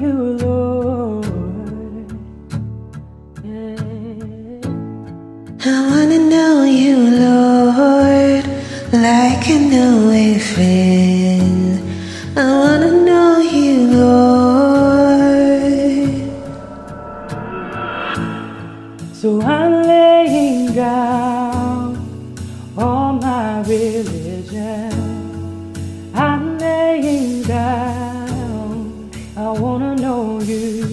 you, Lord. Yeah. I wanna know you, Lord, like I know a friend. I wanna know you, Lord. So I'm laying down all my religion. You,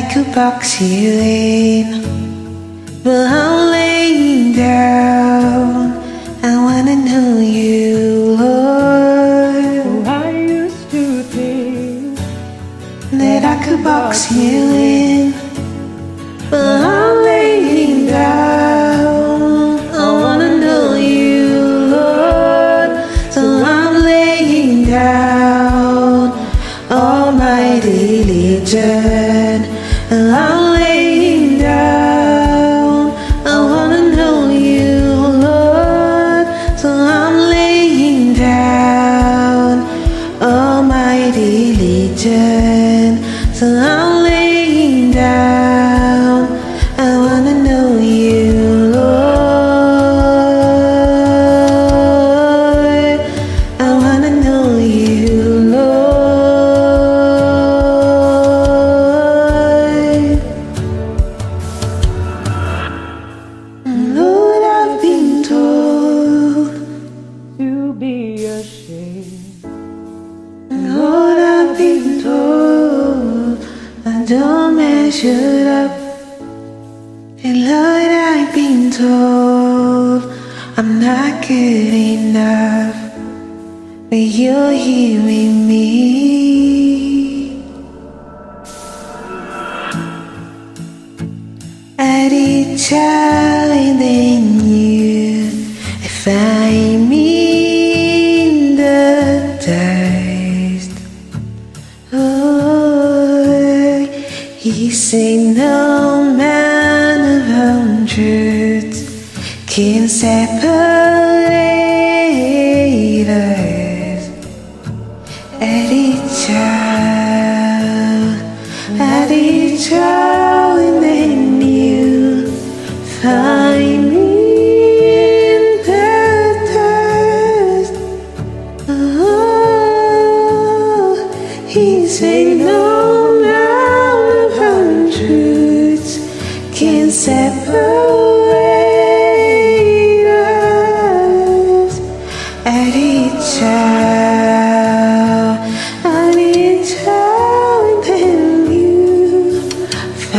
I could box you in, but I'm laying down. I wanna know you, Lord, Oh, I used to think that I could box you in, but I'm laying down. I wanna know you, Lord, so I'm laying down all my religion. Laying don't measure up. And Lord, I've been told, I'm not good enough. But you're hearing me. He said no man of hundreds can separate us. I did try, I did try, and then you find me in the dust. Oh, he said no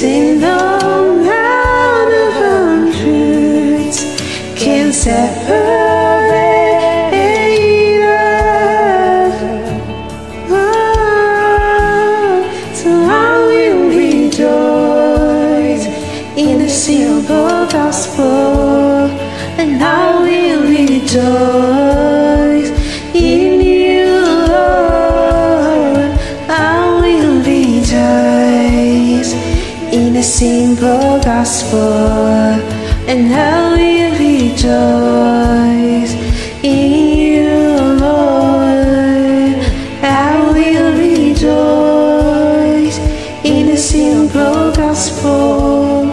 he said no amount of hundreds can separate us. Oh, so I will rejoice in the simple gospel, and I will rejoice your gospel and how we rejoice in you, Lord. How we rejoice in the simple gospel.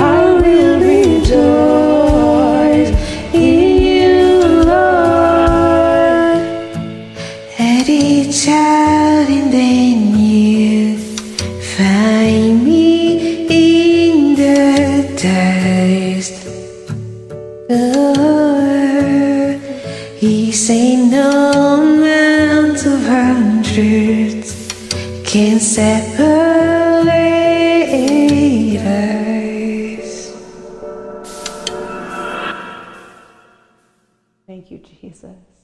How we rejoice in you, Lord. At each He say no amount of hundreds. Can separate us. Thank you, Jesus.